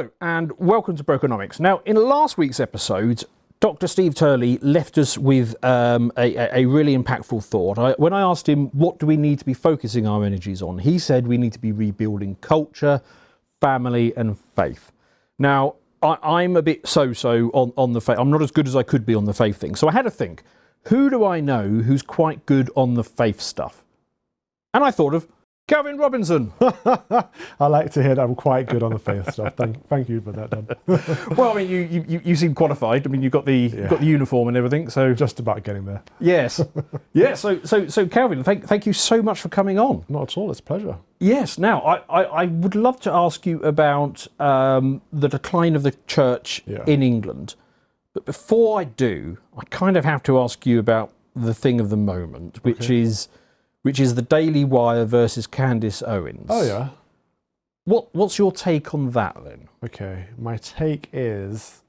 Hello, and welcome to Brokenomics. Now, in last week's episode, Dr. Steve Turley left us with um, a, a, really impactful thought. I, when I asked him, what do we need to be focusing our energies on? He said we need to be rebuilding culture, family, and faith. Now, I, am a bit so so on, on the faith. I'm not as good as I could be on the faith thing. So I had to think who do I know who's quite good on the faith stuff? And I thought of Calvin Robinson. I like to hear that I'm quite good on the faith stuff. Thank, thank you for that, Dan. well, I mean, you, you, you seem qualified. I mean, you've got the yeah. you've got the uniform and everything. So just about getting there. Yes. yeah. So so so Calvin, thank thank you so much for coming on. Not at all. It's a pleasure. Yes. Now, I, I, I would love to ask you about um, the decline of the church yeah. in England, but before I do, I kind of have to ask you about the thing of the moment, which okay. is which is the Daily Wire versus Candace Owens. Oh yeah. What What's your take on that then? Okay, my take is,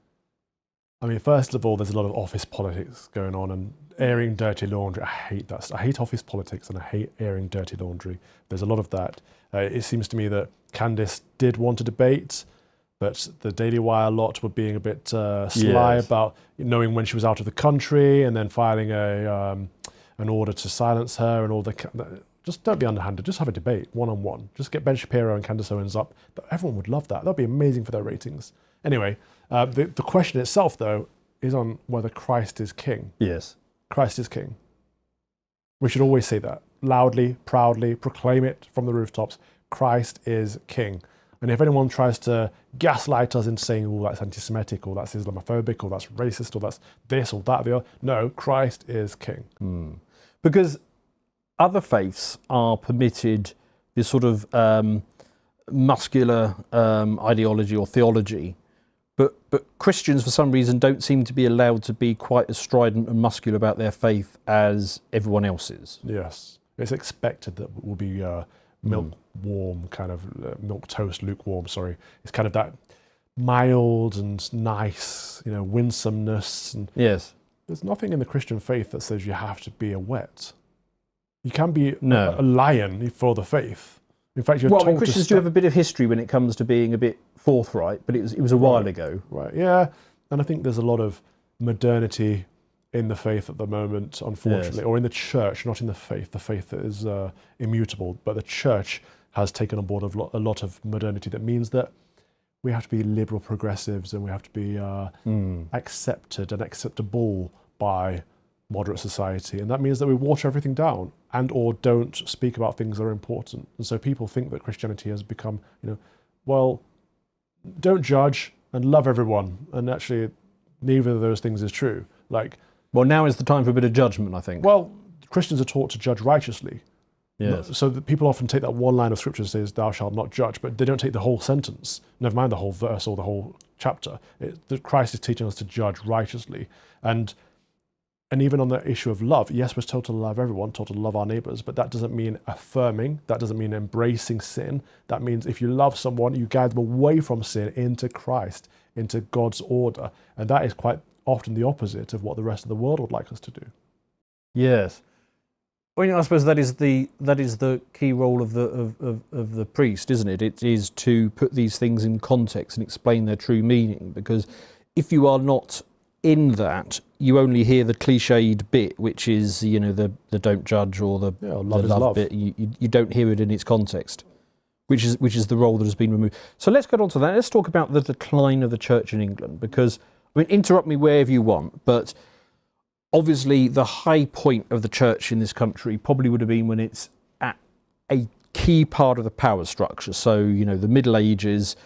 I mean, first of all, there's a lot of office politics going on and airing dirty laundry. I hate that. I hate office politics and I hate airing dirty laundry. There's a lot of that. Uh, it seems to me that Candice did want a debate, but the Daily Wire lot were being a bit uh, sly yes. about knowing when she was out of the country and then filing a. Um, an order to silence her and all the. Just don't be underhanded. Just have a debate, one on one. Just get Ben Shapiro and Candace Owens up. Everyone would love that. That'd be amazing for their ratings. Anyway, uh, the, the question itself, though, is on whether Christ is king. Yes. Christ is king. We should always say that loudly, proudly, proclaim it from the rooftops. Christ is king. And if anyone tries to gaslight us into saying, oh, that's anti Semitic, or that's Islamophobic, or that's racist, or that's this, or that, the other, no, Christ is king. Mm because other faiths are permitted this sort of um, muscular um, ideology or theology, but but Christians for some reason don't seem to be allowed to be quite as strident and muscular about their faith as everyone else is. Yes, it's expected that we'll be uh, milk mm. warm, kind of uh, milk toast, lukewarm. Sorry, it's kind of that mild and nice, you know, winsomeness and yes there's nothing in the Christian faith that says you have to be a wet. You can be no. a, a lion for the faith. In fact, you're well, told I mean, Christians do have a bit of history when it comes to being a bit forthright, but it was it was a while right. ago. Right. Yeah, and I think there's a lot of modernity in the faith at the moment, unfortunately, yes. or in the church, not in the faith. The faith is uh, immutable, but the church has taken on board a lot of modernity. That means that we have to be liberal progressives and we have to be uh, mm. accepted and acceptable by moderate society. And that means that we water everything down and or don't speak about things that are important. And so people think that Christianity has become, you know, well, don't judge and love everyone. And actually, neither of those things is true. Like, well, now is the time for a bit of judgment, I think. Well, Christians are taught to judge righteously. Yes. So people often take that one line of scripture that says, Thou shalt not judge, but they don't take the whole sentence, never mind the whole verse or the whole chapter. It, Christ is teaching us to judge righteously. And and even on the issue of love, yes, we're told to love everyone, told to love our neighbors, but that doesn't mean affirming, that doesn't mean embracing sin. That means if you love someone, you guide them away from sin into Christ, into God's order. And that is quite often the opposite of what the rest of the world would like us to do. Yes. Well, I suppose that is the that is the key role of the of, of, of, the priest, isn't it? It is to put these things in context and explain their true meaning. Because if you are not in that, you only hear the cliched bit, which is you know the the don't judge or the, yeah, love, the love, love, bit. You, you, you don't hear it in its context, which is which is the role that has been removed. So let's get on to that. Let's talk about the decline of the church in England, because I mean, interrupt me wherever you want, but obviously the high point of the church in this country probably would have been when it's at a key part of the power structure. So you know the Middle Ages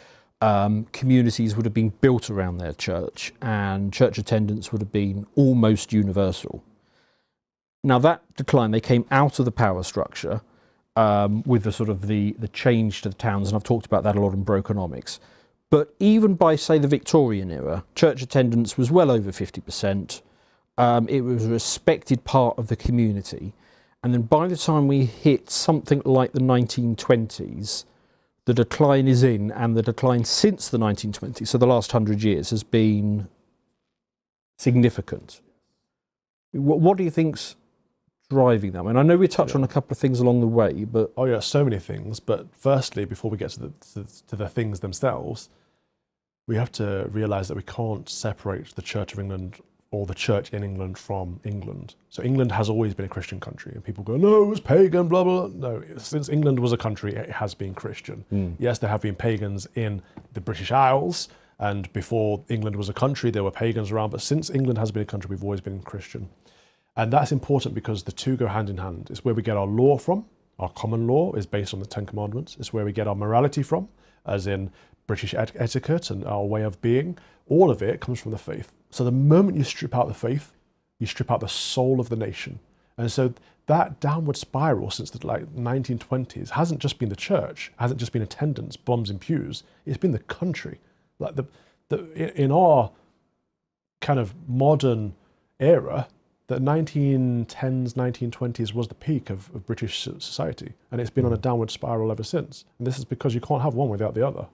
um, communities would have been built around their church and church attendance would have been almost universal. Now that decline, they came out of the power structure um, with the sort of the, the change to the towns, and I've talked about that a lot in Brokenomics. But even by, say, the Victorian era, church attendance was well over 50%. Um, it was a respected part of the community. And then by the time we hit something like the 1920s, the decline is in, and the decline since the 1920s, so the last hundred years, has been significant. What, what do you think's driving them? And I know we touched yeah. on a couple of things along the way, but oh yeah, so many things. But firstly, before we get to the to, to the things themselves, we have to realize that we can't separate the Church of England or the church in England from England. So England has always been a Christian country, and people go, "No, it was pagan." Blah blah. blah. No, since England was a country, it has been Christian. Hmm. Yes, there have been pagans in the British Isles, and before England was a country, there were pagans around. But since England has been a country, we've always been Christian, and that's important because the two go hand in hand. It's where we get our law from. Our common law is based on the Ten Commandments. It's where we get our morality from, as in British et- etiquette and our way of being. All of it comes from the faith. So the moment you strip out the faith, you strip out the soul of the nation. And so that downward spiral since the like 1920s hasn't just been the church, hasn't just been attendance, bombs in pews. It's been the country. Like the, the in- our kind of modern era, the 1910s, 1920s was the peak of, of British society, and it's been on a downward spiral ever since. And this is because you can't have one without the other.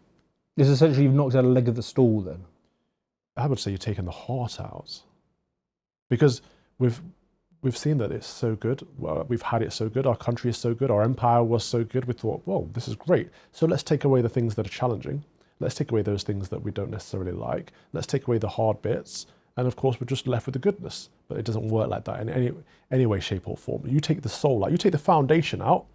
It's essentially you've knocked out a leg of the stool then. I would say you're taking the heart out because we've we've seen that it's so good. Well, we've had it so good. Our country is so good. Our empire was so good. We thought, well, this is great. So let's take away the things that are challenging. Let's take away those things that we don't necessarily like. Let's take away the hard bits, and of course, we're just left with the goodness. But it doesn't work like that in any any way, shape, or form. You take the soul out. You take the foundation out.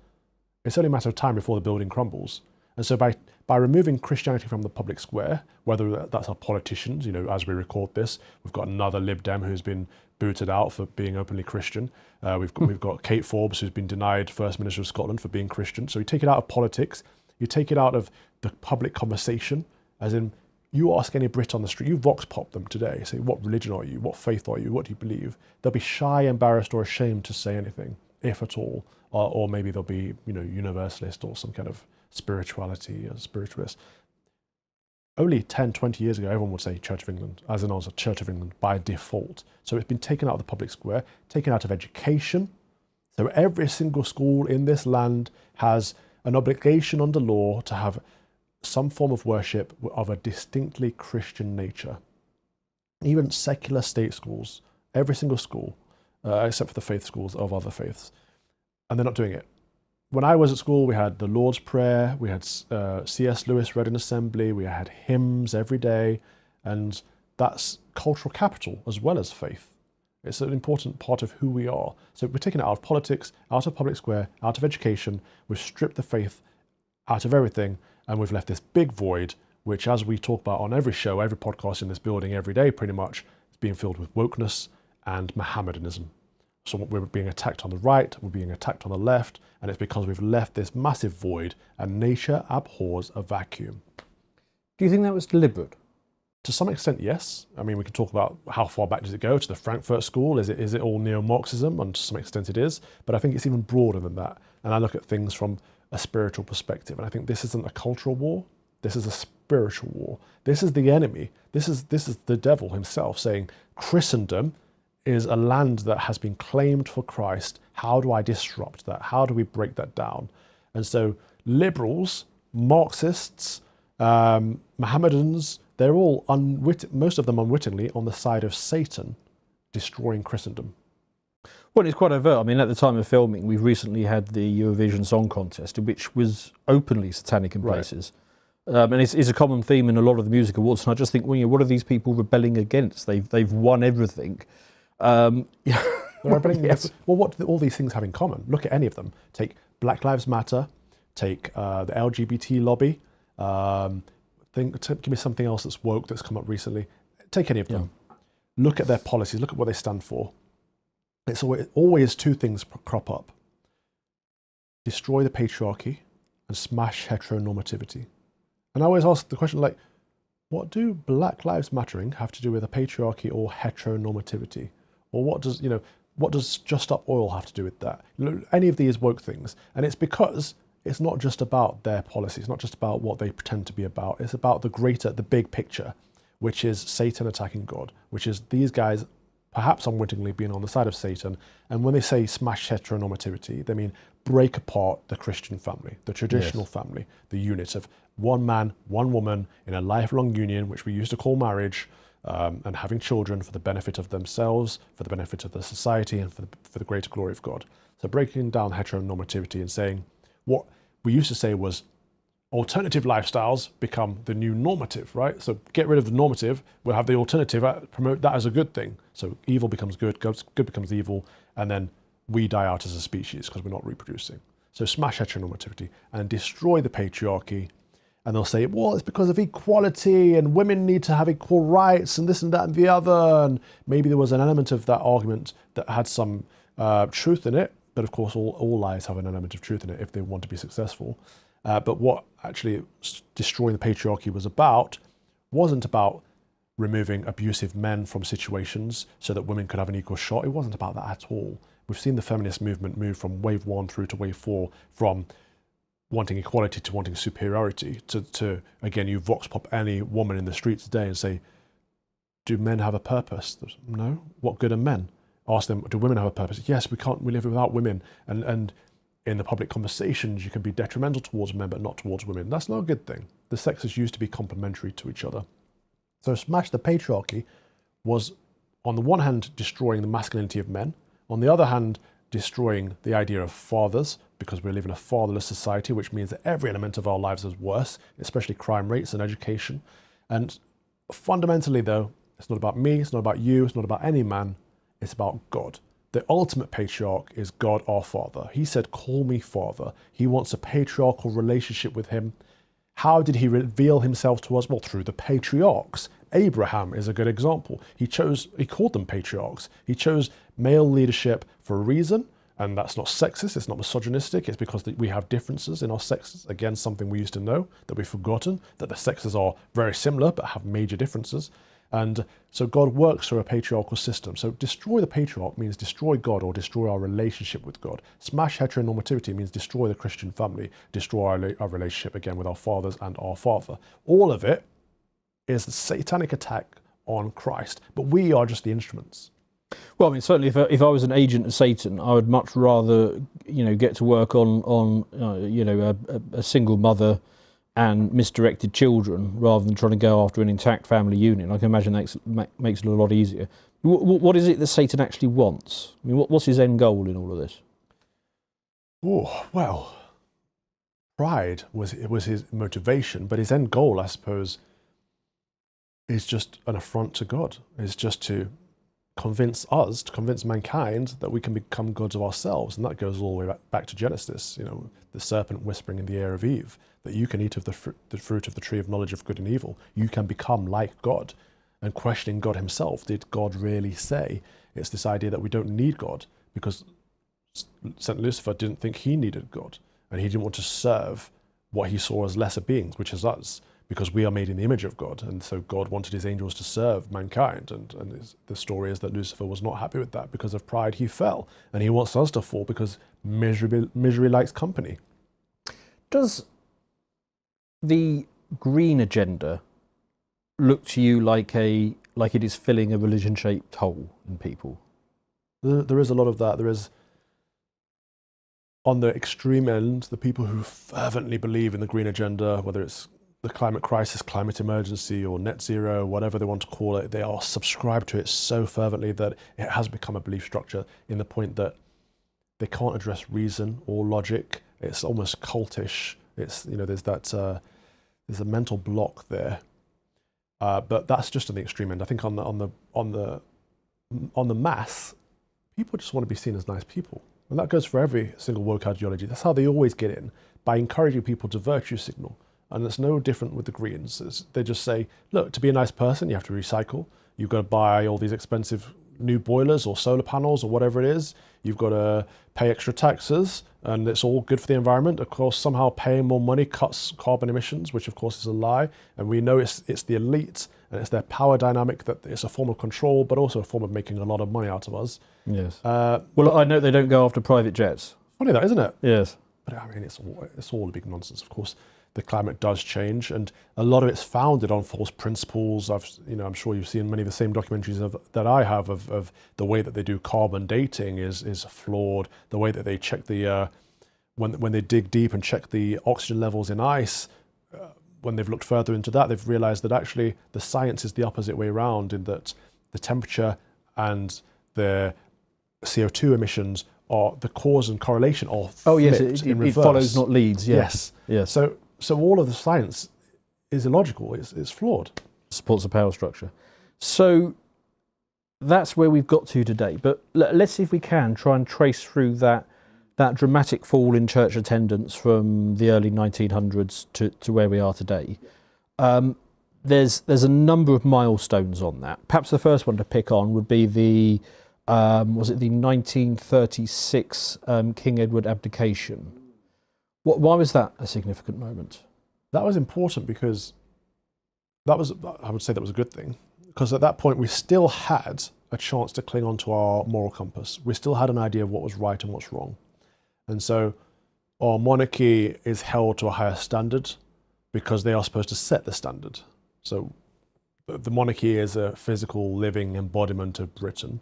It's only a matter of time before the building crumbles. And so by, by removing Christianity from the public square, whether that's our politicians, you know, as we record this, we've got another Lib Dem who's been booted out for being openly Christian. Uh, we've, got, we've got Kate Forbes who's been denied First Minister of Scotland for being Christian. So you take it out of politics, you take it out of the public conversation, as in you ask any Brit on the street, you vox pop them today, say, what religion are you? What faith are you? What do you believe? They'll be shy, embarrassed, or ashamed to say anything, if at all. Or, or maybe they'll be, you know, universalist or some kind of spirituality or spiritualist. Only 10, 20 years ago, everyone would say Church of England, as in also Church of England by default. So it's been taken out of the public square, taken out of education. So every single school in this land has an obligation under law to have some form of worship of a distinctly Christian nature. Even secular state schools, every single school, uh, except for the faith schools of other faiths, and they're not doing it. When I was at school, we had the Lord's Prayer, we had uh, C.S. Lewis read in assembly, we had hymns every day, and that's cultural capital as well as faith. It's an important part of who we are. So we're taking it out of politics, out of public square, out of education. We've stripped the faith out of everything, and we've left this big void, which, as we talk about on every show, every podcast in this building, every day, pretty much, is being filled with wokeness and Mohammedanism. So we're being attacked on the right, we're being attacked on the left, and it's because we've left this massive void, and nature abhors a vacuum. Do you think that was deliberate? To some extent, yes. I mean, we can talk about how far back does it go to the Frankfurt School? Is it is it all neo-Marxism? And to some extent, it is. But I think it's even broader than that. And I look at things from a spiritual perspective, and I think this isn't a cultural war. This is a spiritual war. This is the enemy. This is this is the devil himself saying Christendom is a land that has been claimed for Christ. How do I disrupt that? How do we break that down? And so liberals, Marxists, um, Mohammedans, they're all unwit- most of them unwittingly on the side of Satan, destroying Christendom. Well, it's quite overt. I mean, at the time of filming, we've recently had the Eurovision Song Contest, which was openly satanic in Right. places. Um, and it's, it's a common theme in a lot of the music awards. And I just think, well, you know, what are these people rebelling against? They've, they've won everything. Um, They're rebelling Yes. Well, what do all these things have in common? Look at any of them. Take Black Lives Matter, take uh, the LGBT lobby. Um, think, give me something else that's woke that's come up recently. Take any of them. Look at their policies. Look at what they stand for. It's always, always two things crop up: destroy the patriarchy and smash heteronormativity. And I always ask the question, like, what do Black Lives Mattering have to do with a patriarchy or heteronormativity? Or what does, you know, what does Just Stop Oil have to do with that? Any of these woke things. And it's because it's not just about their policy, it's not just about what they pretend to be about, it's about the greater, the big picture, which is Satan attacking God, which is these guys perhaps unwittingly being on the side of Satan. And when they say smash heteronormativity, they mean break apart the Christian family, the traditional family, the unit of one man, one woman in a lifelong union, which we used to call marriage, um, and having children for the benefit of themselves, for the benefit of the society, and for the, for the greater glory of God. So breaking down heteronormativity and saying what we used to say was alternative lifestyles become the new normative, right? So get rid of the normative, we'll have the alternative, uh, promote that as a good thing. So evil becomes good, good becomes evil, and then we die out as a species because we're not reproducing. So smash heteronormativity and destroy the patriarchy. And they'll say, well, it's because of equality and women need to have equal rights and this and that and the other. And maybe there was an element of that argument that had some uh, truth in it. But of course, all, all lies have an element of truth in it if they want to be successful. Uh, but what actually destroying the patriarchy was about wasn't about removing abusive men from situations so that women could have an equal shot. It wasn't about that at all. We've seen the feminist movement move from wave one through to wave four, from wanting equality to wanting superiority. To, to again, you vox pop any woman in the street today and say, "Do men have a purpose?" No. What good are men? Ask them, "Do women have a purpose?" Yes, we can't. We live without women, and and in the public conversations, you can be detrimental towards men but not towards women. That's not a good thing. The sexes used to be complementary to each other. So, smash the patriarchy was, on the one hand, destroying the masculinity of men, on the other hand, destroying the idea of fathers, because we live in a fatherless society, which means that every element of our lives is worse, especially crime rates and education. And fundamentally, though, it's not about me, it's not about you, it's not about any man, it's about God. The ultimate patriarch is God our Father. He said, Call me Father. He wants a patriarchal relationship with Him. How did He reveal Himself to us? Well, through the patriarchs. Abraham is a good example. He chose, he called them patriarchs. He chose male leadership for a reason, and that's not sexist, it's not misogynistic, it's because we have differences in our sexes. Again, something we used to know that we've forgotten, that the sexes are very similar but have major differences. And so God works through a patriarchal system. So destroy the patriarch means destroy God or destroy our relationship with God. Smash heteronormativity means destroy the Christian family, destroy our, our relationship again with our fathers and our Father. All of it is the satanic attack on Christ, but we are just the instruments. Well, I mean, certainly, if I, if I was an agent of Satan, I would much rather, you know, get to work on on uh, you know a, a, single mother and misdirected children rather than trying to go after an intact family unit. I can imagine that makes it a lot easier. What is it that Satan actually wants? I mean, what's his end goal in all of this? Oh, well, pride was, was his motivation, but his end goal, I suppose, is just an affront to God, is just to convince us, to convince mankind that we can become gods of ourselves. And that goes all the way back to Genesis, you know, the serpent whispering in the ear of Eve that you can eat of the, fr- the fruit of the tree of knowledge of good and evil. You can become like God. And questioning God himself, did God really say? It's this idea that we don't need God because St. Lucifer didn't think he needed God and he didn't want to serve what he saw as lesser beings, which is us, because we are made in the image of God. And so God wanted his angels to serve mankind. And, and the story is that Lucifer was not happy with that. Because of pride, he fell. And he wants us to fall because misery, misery likes company. Does the green agenda look to you like a like it is filling a religion shaped hole in people? There, there is a lot of that. There is on the extreme end, the people who fervently believe in the green agenda, whether it's the climate crisis, climate emergency, or net zero, whatever they want to call it, they are subscribed to it so fervently that it has become a belief structure in the point that they can't address reason or logic. It's almost cultish. It's you know there's that uh, there's a mental block there, uh, but that's just on the extreme end. I think on the on the on the on the mass, people just want to be seen as nice people, and that goes for every single woke ideology. That's how they always get in by encouraging people to virtue signal, and it's no different with the Greens. It's, they just say, look, to be a nice person, you have to recycle. You've got to buy all these expensive new boilers or solar panels or whatever it is. You've got to pay extra taxes, and it's all good for the environment. Of course, somehow paying more money cuts carbon emissions, which of course is a lie. And we know it's it's the elite and it's their power dynamic that it's a form of control, but also a form of making a lot of money out of us. Yes. Uh, well, I know they don't go after private jets. Funny that, isn't it? Yes. But I mean, it's all, it's all a big nonsense. Of course, the climate does change, and a lot of it's founded on false principles. I've, you know, I'm sure you've seen many of the same documentaries of, that I have of, of the way that they do carbon dating is is flawed. The way that they check the uh, when when they dig deep and check the oxygen levels in ice. Uh, when they've looked further into that, they've realised that actually the science is the opposite way around, in that the temperature and the CO2 emissions are the cause and correlation are oh yes, it, it, it follows not leads. Yes, yes. So so all of the science is illogical. It's, it's flawed. supports the power structure. So that's where we've got to today. But let's see if we can try and trace through that that dramatic fall in church attendance from the early 1900s to, to where we are today. Um, there's there's a number of milestones on that. Perhaps the first one to pick on would be the um, was it the 1936 um, King Edward abdication? What, why was that a significant moment? That was important because that was, I would say that was a good thing. Because at that point, we still had a chance to cling on to our moral compass. We still had an idea of what was right and what's wrong. And so our monarchy is held to a higher standard because they are supposed to set the standard. So the the monarchy is a physical living embodiment of Britain,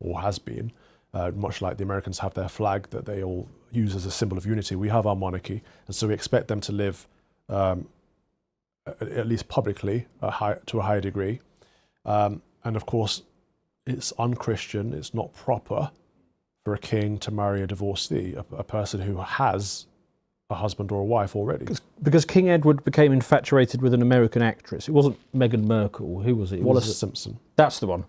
or has been, uh, much like the Americans have their flag that they all use as a symbol of unity. We have our monarchy, and so we expect them to live, um, at, least publicly, a high, to a higher degree. Um, and of course, it's unchristian, it's not proper for a king to marry a divorcee, a, a person who has a husband or a wife already. Because King Edward became infatuated with an American actress. It wasn't Meghan Markle. Who was it? It Wallis was- Simpson. That's the one.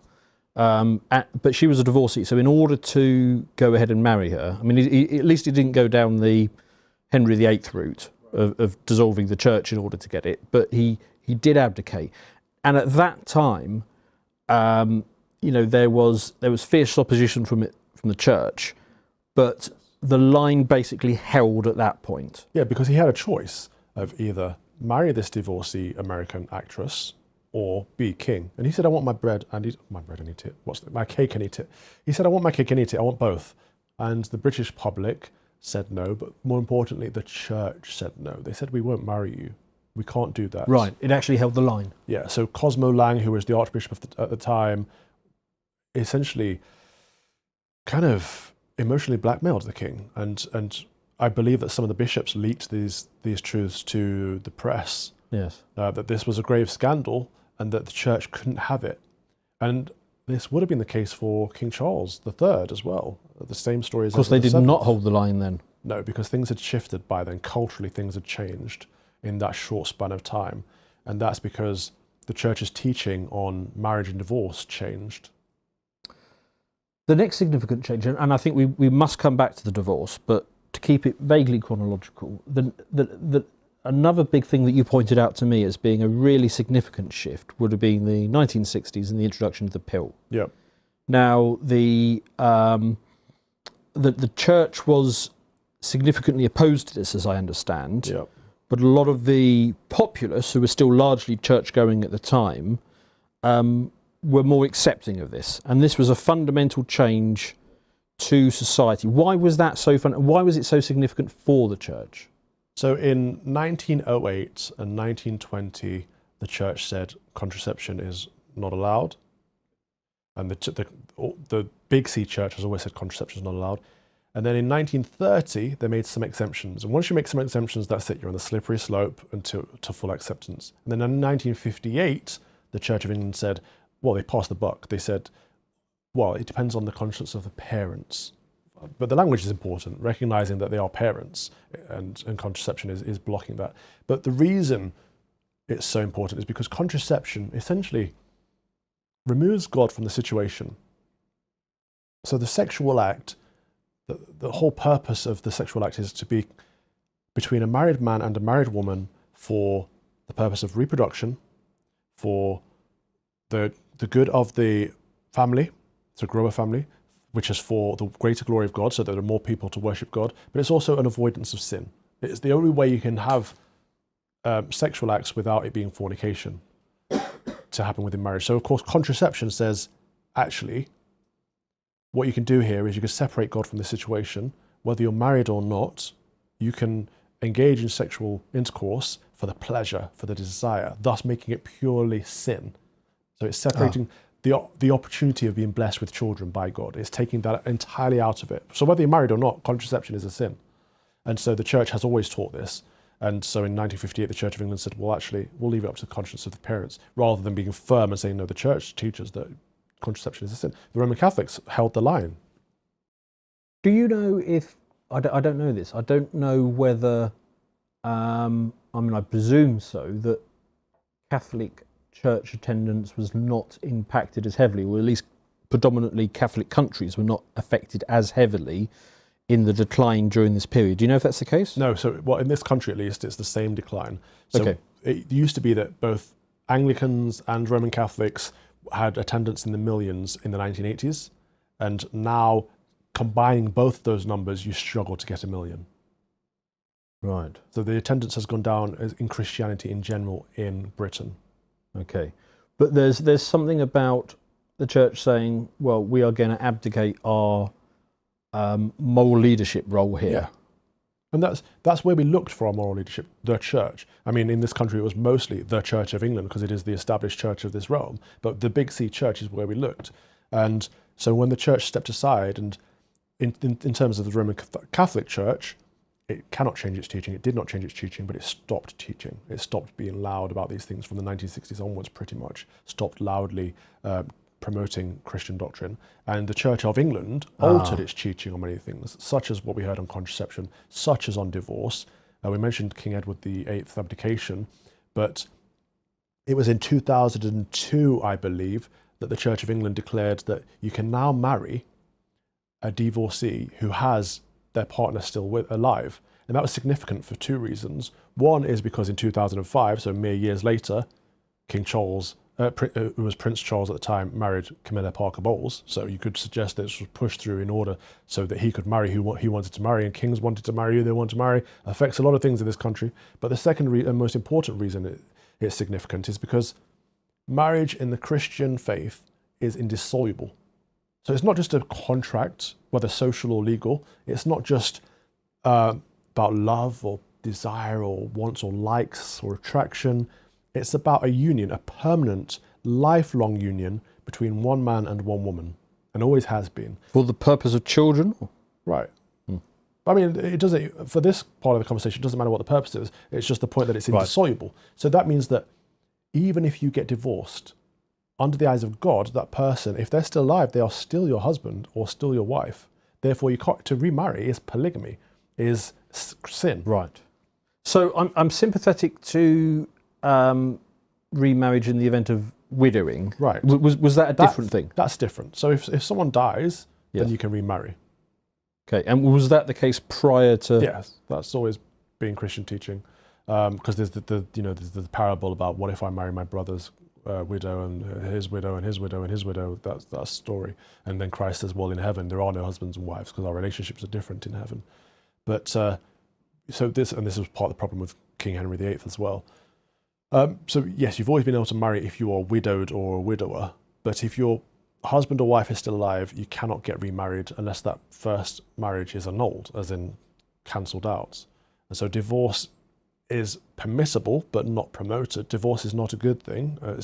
Um, a- but she was a divorcee. So in order to go ahead and marry her, I mean, he, he- at least he didn't go down the Henry VIII route of, of dissolving the church in order to get it. But he he did abdicate, and at that time, um, you know, there was there was fierce opposition from it from the church, but the line basically held at that point. Yeah, because he had a choice of either marry this divorcee American actress or be king. And he said, I want my bread and eat my bread and eat it. What's the, my cake and eat it? He said, I want my cake and eat it. I want both. And the British public said no, but more importantly, the church said no. They said, We won't marry you. We can't do that. Right. It actually held the line. Yeah. So Cosmo Lang, who was the Archbishop of the, at the time, essentially kind of emotionally blackmailed the king. And, and I believe that some of the bishops leaked these, these truths to the press Yes. uh, that this was a grave scandal and that the church couldn't have it. And this would have been the case for King Charles III as well. The same story as Of course, they did not hold the line then. No, because things had shifted by then. Culturally, things had changed in that short span of time. And that's because the church's teaching on marriage and divorce changed. The next significant change, and and I think we, we must come back to the divorce, but to keep it vaguely chronological, the, the, the, another big thing that you pointed out to me as being a really significant shift would have been the 1960s and the introduction of the pill. Yep. Now, the, um, the, the church was significantly opposed to this, as I understand, Yep. but a lot of the populace, who were still largely church going at the time, um, were more accepting of this. And this was a fundamental change to society. Why was that so fun? Why was it so significant for the church? So in 1908 and 1920, the church said contraception is not allowed. And the, the, the Big C church has always said contraception is not allowed. And then in 1930, they made some exemptions. And once you make some exemptions, that's it. You're on the slippery slope until to full acceptance. And then in 1958, the Church of England said, well, they passed the buck. They said, well, it depends on the conscience of the parents. But the language is important, recognizing that they are parents and, and contraception is, is blocking that. But the reason it's so important is because contraception essentially removes God from the situation. So the sexual act, the, the whole purpose of the sexual act is to be between a married man and a married woman for the purpose of reproduction, for the, the good of the family, to grow a family, which is for the greater glory of God, so that there are more people to worship God, but it's also an avoidance of sin. It's the only way you can have um, sexual acts without it being fornication to happen within marriage. So, of course, contraception says actually, what you can do here is you can separate God from the situation, whether you're married or not, you can engage in sexual intercourse for the pleasure, for the desire, thus making it purely sin. So it's separating the, the opportunity of being blessed with children by God. It's taking that entirely out of it. So whether you're married or not, contraception is a sin. And so the church has always taught this. And so in 1958, the Church of England said, well, actually, we'll leave it up to the conscience of the parents, rather than being firm and saying, no, the church teaches that contraception is a sin. The Roman Catholics held the line. Do you know if I don't, I don't know this? I don't know whether um, I mean, I presume so, that Catholic church attendance was not impacted as heavily, or at least predominantly Catholic countries were not affected as heavily in the decline during this period. Do you know if that's the case? No, so well, in this country at least, it's the same decline. So Okay. it used to be that both Anglicans and Roman Catholics had attendance in the millions in the 1980s, and now combining both those numbers, you struggle to get a million. Right. So the attendance has gone down uh, in Christianity in general in Britain. Okay. But there's there's something about the church saying, well, we are going to abdicate our um, moral leadership role here. Yeah. And that's that's where we looked for our moral leadership, the church. I mean, in this country, it was mostly the Church of England because it is the established church of this realm. But the Big C Church is where we looked. And so when the church stepped aside, and in, in, in terms of the Roman Catholic Church, it cannot change its teaching. It did not change its teaching, but it stopped teaching. It stopped being loud about these things from the 1960s onwards, pretty much. Stopped loudly uh, promoting Christian doctrine. And the Church of England altered Ah. its teaching on many things, such as what we heard on contraception, such as on divorce. Uh, we mentioned King Edward VIII's abdication, but it was in 2002, I believe, that the Church of England declared that you can now marry a divorcee who has their partner still with, alive. And that was significant for two reasons. One is because in 2005, so mere years later, King Charles, uh, uh, who was Prince Charles at the time, married Camilla Parker Bowles. So you could suggest that this was pushed through in order so that he could marry who he wanted to marry, and kings wanted to marry who they wanted to marry. Affects a lot of things in this country. But the second and most important reason it, it's significant is because marriage in the Christian faith is indissoluble. So it's not just a contract, whether social or legal. It's not just uh, about love or desire or wants or likes or attraction. It's about a union, a permanent, lifelong union between one man and one woman, and always has been. For the purpose of children? Right. I mean, it doesn't. For this part of the conversation, it doesn't matter what the purpose is. It's just the point that it's Right. indissoluble. So that means that even if you get divorced, under the eyes of God, that person, if they're still alive, they are still your husband or still your wife. Therefore, you can't, to remarry is polygamy, is sin. Right. So I'm, I'm sympathetic to um, remarriage in the event of widowing. Right. W- Was, was that a That- different thing? That's different. So if, if someone dies, Yeah. then you can remarry. Okay. And was that the case prior to? Yes, that's always been Christian teaching. Because there's the, the you know there's the parable about what if I marry my brother's uh, widow and uh, his widow and his widow and his widow. That's that story. And then Christ says, well, in heaven there are no husbands and wives because our relationships are different in heaven. But uh, so this and this was part of the problem with King Henry VIII as well. Um, so yes, you've always been able to marry if you are widowed or a widower. But if your husband or wife is still alive, you cannot get remarried unless that first marriage is annulled, as in cancelled out. And so divorce is permissible but not promoted. Divorce is not a good thing. Uh,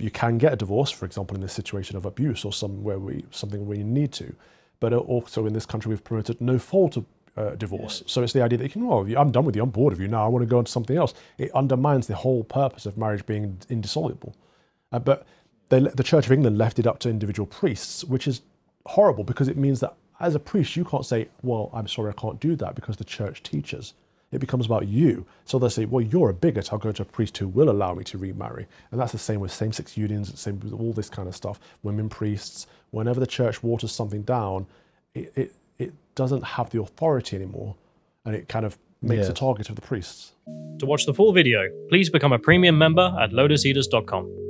you can get a divorce, for example, in this situation of abuse or somewhere we something where you need to. But also in this country, we've promoted no fault uh, divorce. So it's the idea that you can, well, I'm done with you, I'm bored of you now, I want to go on to something else. It undermines the whole purpose of marriage being indissoluble. Uh, but they, the Church of England left it up to individual priests, which is horrible because it means that as a priest, you can't say, well, I'm sorry, I can't do that because the church teaches. It becomes about you. So they say, well, you're a bigot. I'll go to a priest who will allow me to remarry. And that's the same with same sex unions, the same with all this kind of stuff. Women priests, whenever the church waters something down, it, it, it doesn't have the authority anymore. And it kind of makes a target of the priests. To watch the full video, please become a premium member at lotuseaters.com.